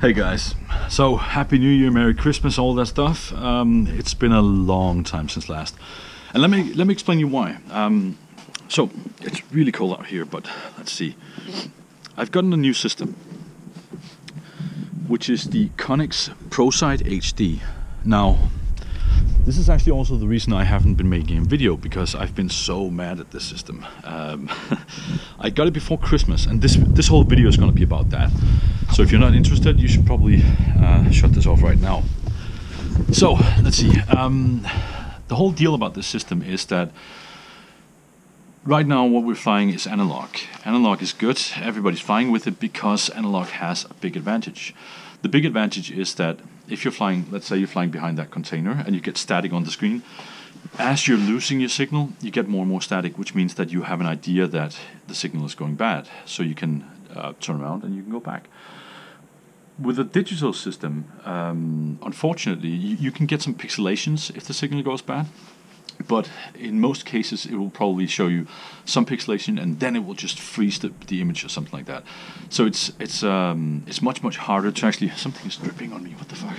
Hey guys, so Happy New Year, Merry Christmas, all that stuff. Um, it's been a long time since last, and let me let me explain you why. Um, so it's really cold out here, but let's see. I've gotten a new system, which is the Connex ProSight HD. Now, this is actually also the reason I haven't been making a video because I've been so mad at this system. Um, I got it before Christmas, and this this whole video is going to be about that. So if you're not interested, you should probably uh, shut this off right now. So let's see. Um, the whole deal about this system is that right now what we're flying is analog. Analog is good. Everybody's flying with it because analog has a big advantage. The big advantage is that if you're flying, let's say you're flying behind that container and you get static on the screen, as you're losing your signal, you get more and more static, which means that you have an idea that the signal is going bad. So you can uh, turn around and you can go back with a digital system, um, unfortunately, you, you, can get some pixelations if the signal goes bad. But in most cases, it will probably show you some pixelation, and then it will just freeze the, the image or something like that. So it's it's um, it's much much harder to actually. Something is dripping on me. What the fuck?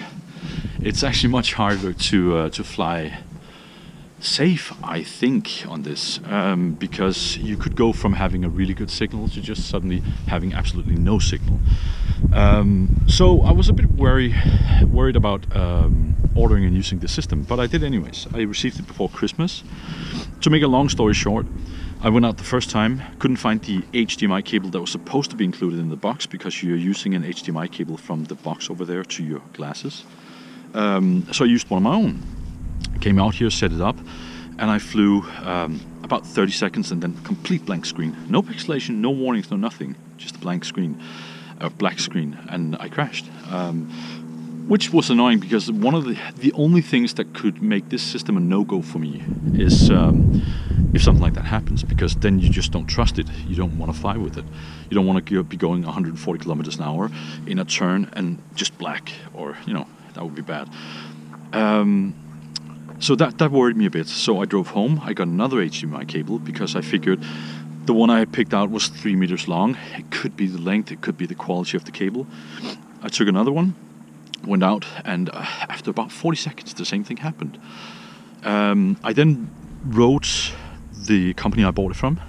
It's actually much harder to uh, to fly safe, I think, on this um, because you could go from having a really good signal to just suddenly having absolutely no signal. Um, so I was a bit worried, worried about um, ordering and using the system, but I did anyways. I received it before Christmas. To make a long story short, I went out the first time, couldn't find the HDMI cable that was supposed to be included in the box because you're using an HDMI cable from the box over there to your glasses. Um, so I used one of my own came out here, set it up, and I flew um, about 30 seconds and then complete blank screen. No pixelation, no warnings, no nothing, just a blank screen, a black screen, and I crashed. Um, which was annoying because one of the the only things that could make this system a no-go for me is um, if something like that happens because then you just don't trust it you don't want to fly with it you don't want to be going 140 kilometers an hour in a turn and just black or you know that would be bad um, so that, that worried me a bit. So I drove home. I got another HDMI cable because I figured the one I had picked out was three meters long. It could be the length, it could be the quality of the cable. I took another one, went out, and uh, after about 40 seconds, the same thing happened. Um, I then wrote the company I bought it from,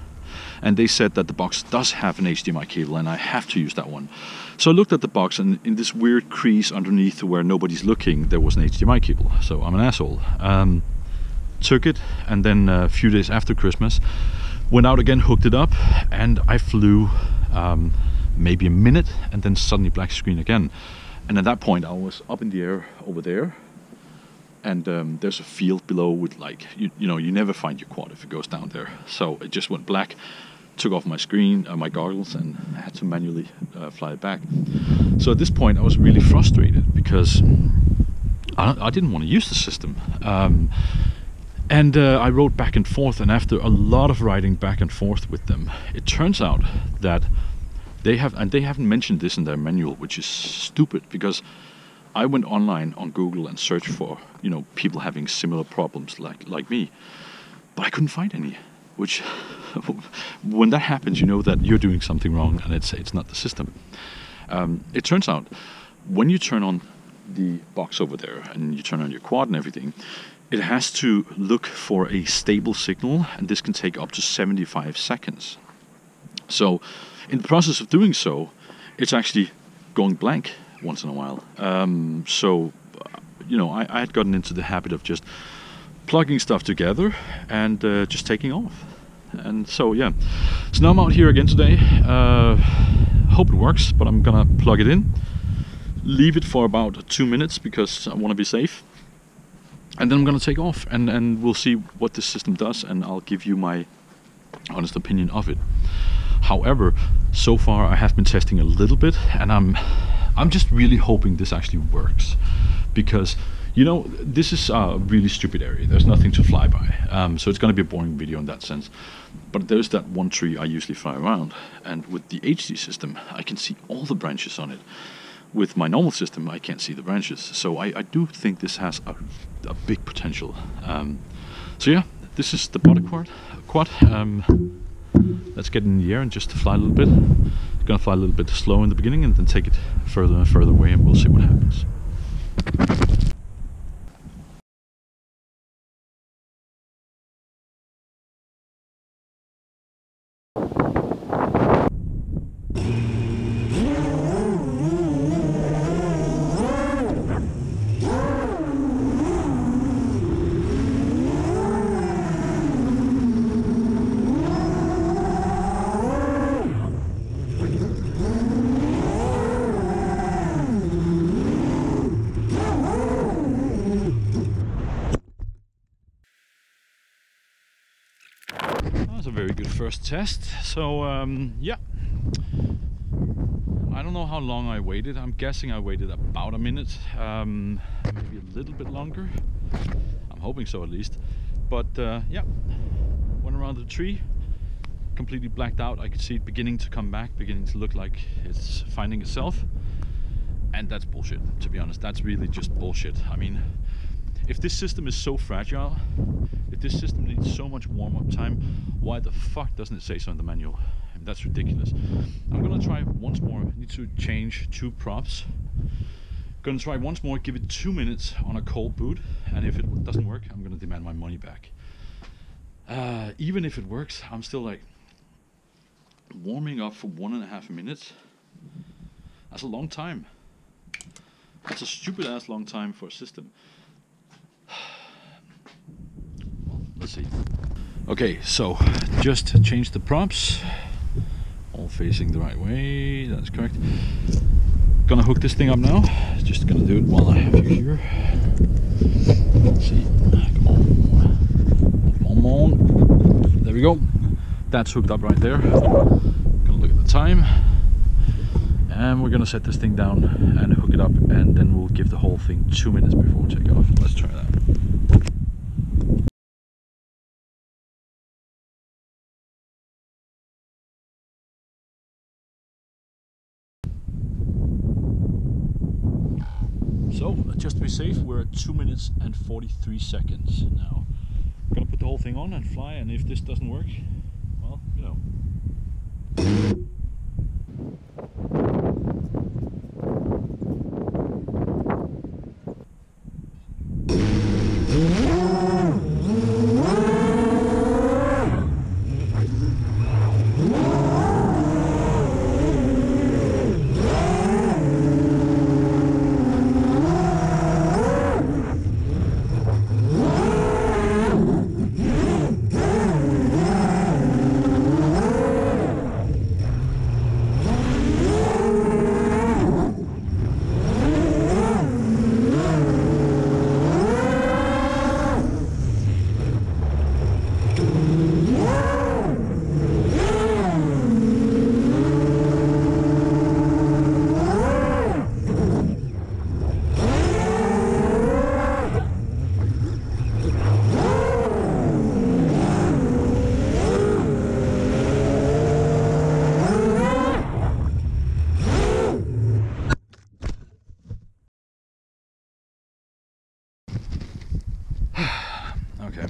and they said that the box does have an HDMI cable, and I have to use that one. So I looked at the box, and in this weird crease underneath where nobody's looking, there was an HDMI cable. So I'm an asshole. Um, took it, and then a few days after Christmas, went out again, hooked it up, and I flew um, maybe a minute, and then suddenly black screen again. And at that point, I was up in the air over there, and um, there's a field below with like you, you know you never find your quad if it goes down there. So it just went black took off my screen, uh, my goggles, and I had to manually uh, fly it back. So at this point, I was really frustrated because I, I didn't want to use the system. Um, and uh, I wrote back and forth, and after a lot of writing back and forth with them, it turns out that they have, and they haven't mentioned this in their manual, which is stupid because I went online on Google and searched for, you know, people having similar problems like like me, but I couldn't find any which when that happens, you know that you're doing something wrong and it's, it's not the system. Um, it turns out when you turn on the box over there and you turn on your quad and everything, it has to look for a stable signal, and this can take up to 75 seconds. So, in the process of doing so, it's actually going blank once in a while. Um, so, you know, I, I had gotten into the habit of just plugging stuff together and uh, just taking off. And so yeah, so now I'm out here again today. Uh, hope it works, but I'm gonna plug it in, leave it for about two minutes because I want to be safe, and then I'm gonna take off and and we'll see what this system does, and I'll give you my honest opinion of it. However, so far I have been testing a little bit, and I'm I'm just really hoping this actually works because you know, this is a really stupid area. There's nothing to fly by. Um, so it's going to be a boring video in that sense. But there's that one tree I usually fly around. And with the HD system, I can see all the branches on it. With my normal system, I can't see the branches. So I, I do think this has a, a big potential. Um, so yeah, this is the body quad. quad. Um, let's get in the air and just fly a little bit. Gonna fly a little bit slow in the beginning and then take it further and further away and we'll see what happens. First test. So um, yeah, I don't know how long I waited. I'm guessing I waited about a minute, um, maybe a little bit longer. I'm hoping so at least. But uh, yeah, went around the tree, completely blacked out. I could see it beginning to come back, beginning to look like it's finding itself. And that's bullshit, to be honest. That's really just bullshit. I mean, if this system is so fragile, if this system needs so much warm-up time, why the fuck doesn't it say so in the manual? I mean, that's ridiculous. I'm gonna try once more. I need to change two props. Gonna try once more, give it two minutes on a cold boot, and if it doesn't work, I'm gonna demand my money back. Uh, even if it works, I'm still like warming up for one and a half minutes. That's a long time. That's a stupid ass long time for a system. Let's see. Okay, so just change the props. All facing the right way, that's correct. Gonna hook this thing up now. Just gonna do it while I have you here. Let's see. Come on. Come on. There we go. That's hooked up right there. Gonna look at the time. And we're gonna set this thing down and hook it up and then we'll give the whole thing two minutes before we take off. Let's try that. So, just to be safe, we're at 2 minutes and 43 seconds now. I'm gonna put the whole thing on and fly, and if this doesn't work, well, you know. Okay,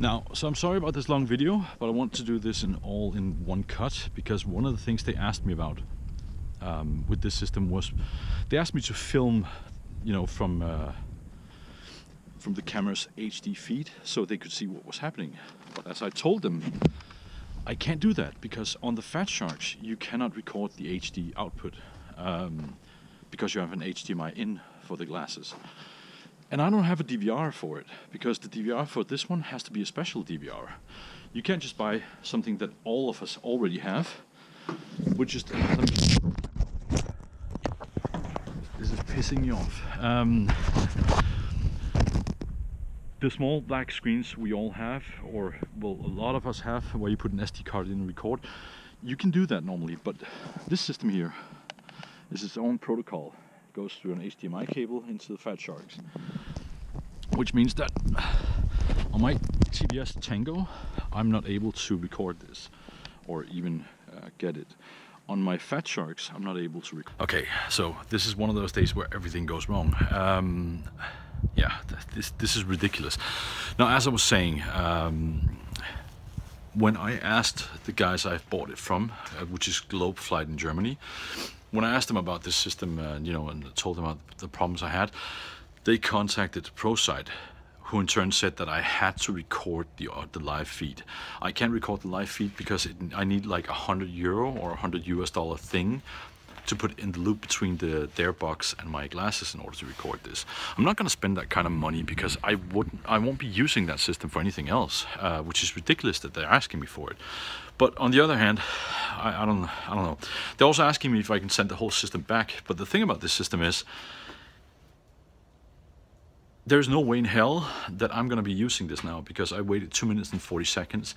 Now, so I'm sorry about this long video, but I want to do this in all in one cut because one of the things they asked me about um, with this system was they asked me to film, you know, from uh, from the camera's HD feed so they could see what was happening. But as I told them, I can't do that because on the Fat Sharks you cannot record the HD output. Um, because you have an HDMI in for the glasses. And I don't have a DVR for it because the DVR for this one has to be a special DVR. You can't just buy something that all of us already have, which is. This is pissing me off. Um, the small black screens we all have, or well, a lot of us have, where you put an SD card in and record, you can do that normally, but this system here is its own protocol. It goes through an HDMI cable into the Fat Sharks, which means that on my TBS Tango, I'm not able to record this or even uh, get it. On my Fat Sharks, I'm not able to record. Okay, so this is one of those days where everything goes wrong. Um, yeah, this this is ridiculous. Now, as I was saying, um, when I asked the guys I've bought it from, uh, which is Globe Flight in Germany, when I asked them about this system, uh, you know, and told them about the problems I had, they contacted ProSight, who in turn said that I had to record the uh, the live feed. I can't record the live feed because it, I need like a hundred euro or a hundred US dollar thing to put in the loop between the their box and my glasses in order to record this. I'm not going to spend that kind of money because I wouldn't, I won't be using that system for anything else, uh, which is ridiculous that they're asking me for it. But on the other hand, I, I don't, I don't know. They're also asking me if I can send the whole system back. But the thing about this system is, there's no way in hell that I'm going to be using this now because I waited two minutes and 40 seconds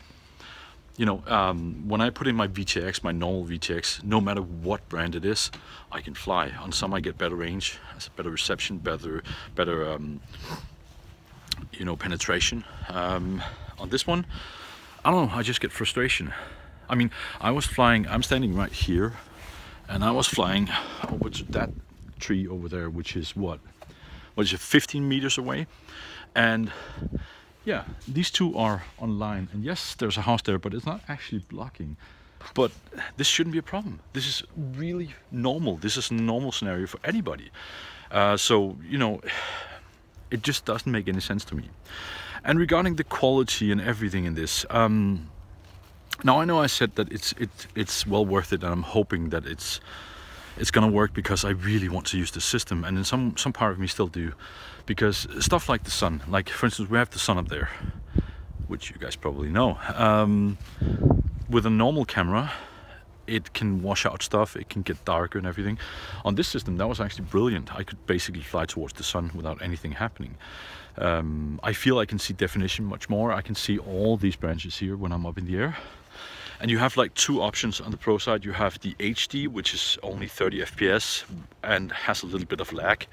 you know, um, when I put in my VTX, my normal VTX, no matter what brand it is, I can fly. On some I get better range, better reception, better, better, um, you know, penetration. Um, on this one, I don't know, I just get frustration. I mean, I was flying, I'm standing right here, and I was flying over to that tree over there, which is what? What is it, 15 meters away? And yeah, these two are online. And yes, there's a house there, but it's not actually blocking. But this shouldn't be a problem. This is really normal. This is a normal scenario for anybody. Uh, so, you know, it just doesn't make any sense to me. And regarding the quality and everything in this, um, now I know I said that it's it, it's well worth it, and I'm hoping that it's it's gonna work because I really want to use the system, and in some some part of me still do because stuff like the sun, like for instance, we have the sun up there, which you guys probably know. Um, with a normal camera, it can wash out stuff, it can get darker and everything. On this system, that was actually brilliant. I could basically fly towards the sun without anything happening. Um, I feel I can see definition much more. I can see all these branches here when I'm up in the air. And you have like two options on the ProSight. You have the HD, which is only 30 FPS and has a little bit of lag.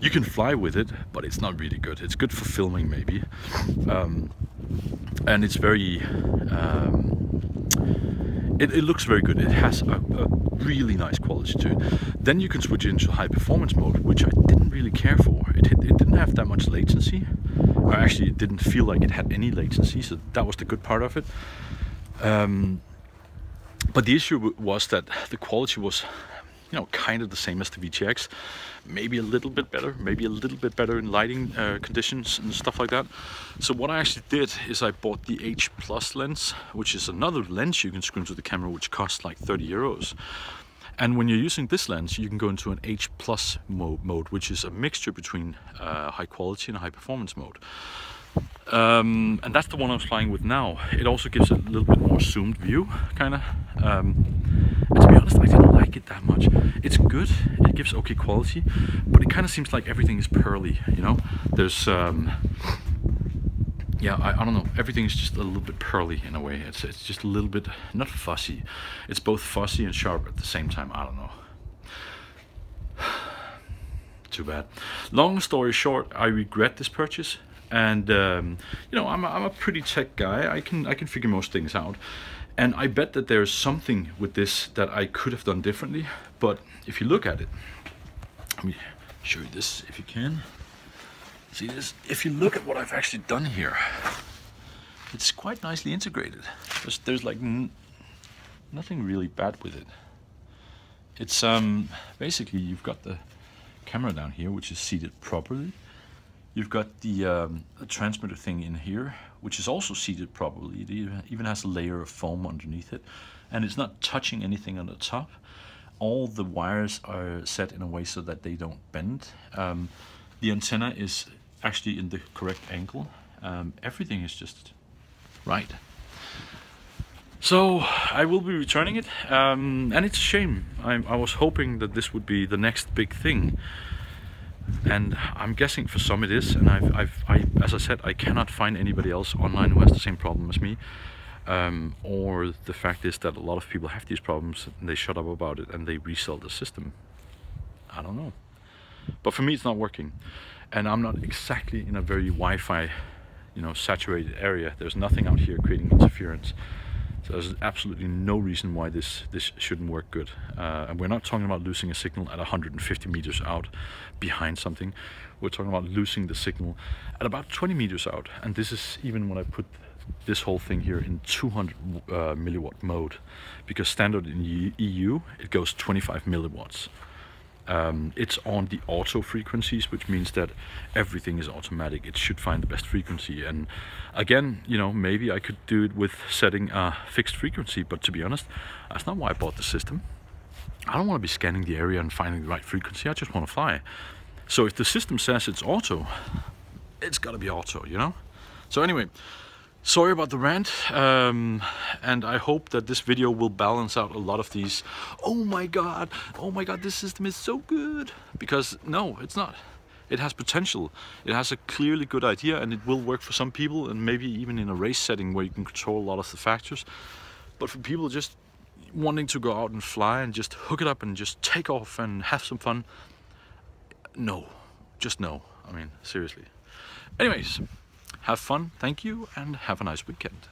You can fly with it, but it's not really good. It's good for filming maybe. Um, and it's very, um, it, it, looks very good. It has a, a, really nice quality to it. Then you can switch into high performance mode, which I didn't really care for. It, it didn't have that much latency. Or actually, it didn't feel like it had any latency, so that was the good part of it. Um, but the issue was that the quality was you know kind of the same as the VTX maybe a little bit better maybe a little bit better in lighting uh, conditions and stuff like that. So what I actually did is I bought the H plus lens which is another lens you can screw into the camera which costs like 30 euros. And when you're using this lens you can go into an H plus mode, mode which is a mixture between uh, high quality and high performance mode um, and that's the one I'm flying with now. It also gives a little bit more zoomed view, kind of. Um, and to be honest, I didn't like it that much. It's good, it gives okay quality, but it kind of seems like everything is pearly, you know? There's, um, yeah, I, I, don't know, everything is just a little bit pearly in a way. It's, it's just a little bit, not fussy. It's both fussy and sharp at the same time, I don't know. Too bad. Long story short, I regret this purchase and um, you know I'm a, I'm a pretty tech guy. I can I can figure most things out. And I bet that there's something with this that I could have done differently. But if you look at it let me show you this if you can. See this? If you look at what I've actually done here it's quite nicely integrated. There's, there's like nothing really bad with it. It's um basically you've got the camera down here which is seated properly You've got the um, transmitter thing in here, which is also seated properly. It even has a layer of foam underneath it, and it's not touching anything on the top. All the wires are set in a way so that they don't bend. Um, the antenna is actually in the correct angle. Um, everything is just right. So I will be returning it, um, and it's a shame. I, I was hoping that this would be the next big thing and I'm guessing for some it is and I've, I've I, as I said I cannot find anybody else online who has the same problem as me. Um, or the fact is that a lot of people have these problems and they shut up about it and they resell the system. I don't know. But for me it's not working. And I'm not exactly in a very Wi-Fi you know saturated area. There's nothing out here creating interference So there's absolutely no reason why this this shouldn't work good. Uh, and we're not talking about losing a signal at 150 meters out behind something. We're talking about losing the signal at about 20 meters out. And this is even when I put this whole thing here in 200 uh, milliwatt mode, because standard in EU it goes 25 milliwatts. Um, it's on the auto frequencies, which means that everything is automatic. It should find the best frequency. And again, you know, maybe I could do it with setting a fixed frequency, but to be honest, that's not why I bought the system. I don't want to be scanning the area and finding the right frequency. I just want to fly. So if the system says it's auto, it's got to be auto, you know? So anyway, sorry about the rant um, and I hope that this video will balance out a lot of these oh my god oh my god this system is so good because no it's not. It has potential. It has a clearly good idea and it will work for some people and maybe even in a race setting where you can control a lot of the factors. But for people just wanting to go out and fly and just hook it up and just take off and have some fun no. Just no. I mean seriously. Anyways have fun, thank you, and have a nice weekend.